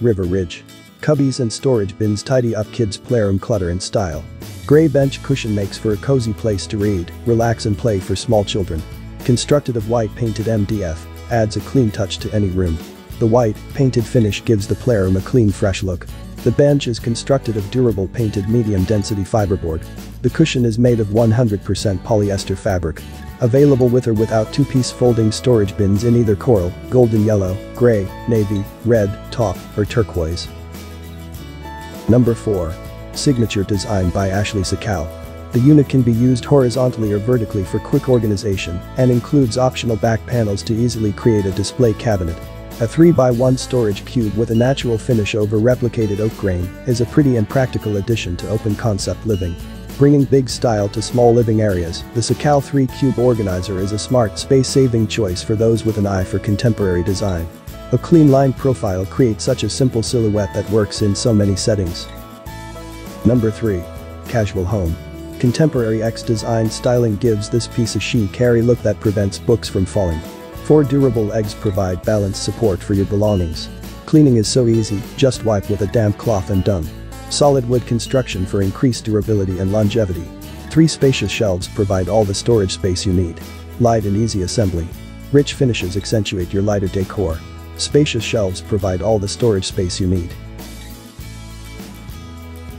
River Ridge. Cubbies and storage bins tidy up kids' playroom clutter in style. Gray bench cushion makes for a cozy place to read, relax and play for small children. Constructed of white painted MDF, adds a clean touch to any room. The white, painted finish gives the playroom a clean fresh look. The bench is constructed of durable painted medium density fiberboard. The cushion is made of 100% polyester fabric. Available with or without two-piece folding storage bins in either coral, golden yellow, gray, navy, red, taupe, or turquoise. Number 4. Signature design by Ashley Socalle. The unit can be used horizontally or vertically for quick organization and includes optional back panels to easily create a display cabinet. A 3x1 storage cube with a natural finish over replicated oak grain is a pretty and practical addition to open concept living. Bringing big style to small living areas, the Socalle 3 Cube Organizer is a smart space-saving choice for those with an eye for contemporary design. A clean line profile creates such a simple silhouette that works in so many settings. Number 3. Casual Home. Contemporary X design styling gives this piece a chic carry look that prevents books from falling. Four durable eggs provide balanced support for your belongings. Cleaning is so easy, just wipe with a damp cloth and done. Solid wood construction for increased durability and longevity. Three spacious shelves provide all the storage space you need. Light and easy assembly. Rich finishes accentuate your lighter decor. Spacious shelves provide all the storage space you need.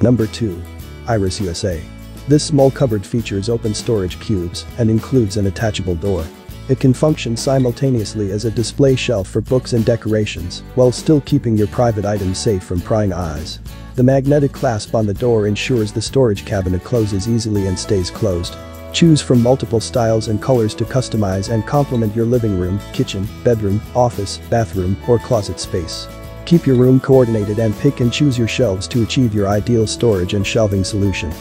Number 2. Iris USA. This small cupboard features open storage cubes and includes an attachable door. It can function simultaneously as a display shelf for books and decorations, while still keeping your private items safe from prying eyes. The magnetic clasp on the door ensures the storage cabinet closes easily and stays closed. Choose from multiple styles and colors to customize and complement your living room, kitchen, bedroom, office, bathroom, or closet space. Keep your room coordinated and pick and choose your shelves to achieve your ideal storage and shelving solution.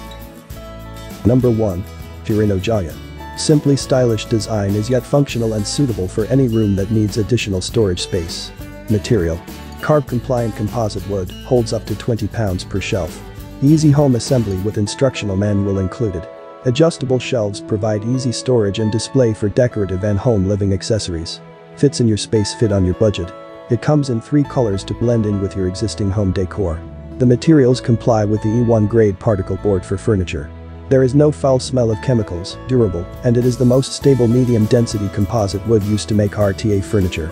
Number 1. Furinno Jaya. Simply stylish design is yet functional and suitable for any room that needs additional storage space. Material. Carb-compliant composite wood holds up to 20 pounds per shelf. Easy home assembly with instructional manual included. Adjustable shelves provide easy storage and display for decorative and home living accessories. Fits in your space fit on your budget. It comes in three colors to blend in with your existing home decor. The materials comply with the E1 grade particle board for furniture. There is no foul smell of chemicals, durable, and it is the most stable medium density composite wood used to make RTA furniture.